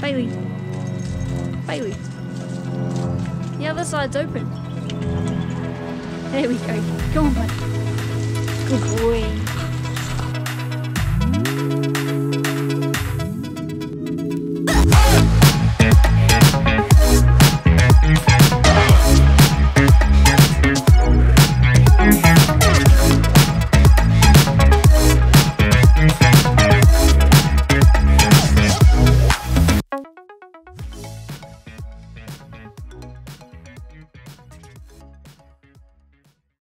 Bailey. Bailey. The other side's open. There we go. Go on, bud. Good boy.